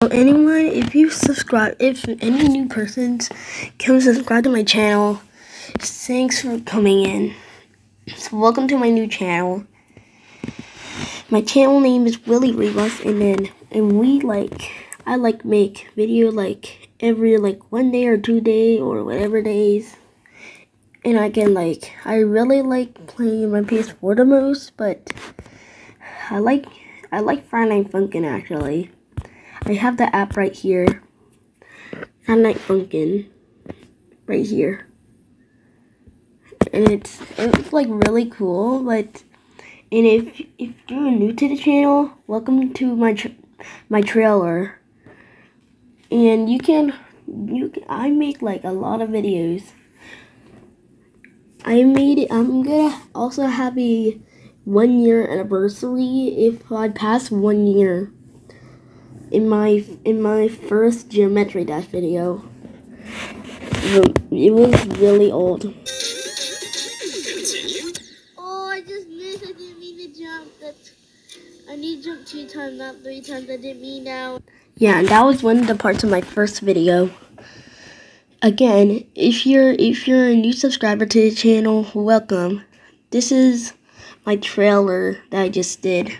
So anyone, if you subscribe, if any new persons come subscribe to my channel, thanks for coming in. So welcome to my new channel. My channel name is Willi Rivas, and then and we like I like make video like every like one day or two day or whatever days. And I can like I really like playing my PS4 the most, but I like I like Friday Funkin' actually. I have the app right here. Friday Night Funkin' right here. And it's it's like really cool, but and if if you're new to the channel, welcome to my tra my trailer. And you can you can, I make like a lot of videos. I made it. I'm gonna also have a one year anniversary if I pass one year in my in my first geometry dash video. It was really old. Oh, I just missed! I didn't mean to jump. That's I need to jump two times, not three times. I didn't mean now. Yeah, and that was one of the parts of my first video. Again, if you're if you're a new subscriber to the channel, welcome. This is my trailer that I just did.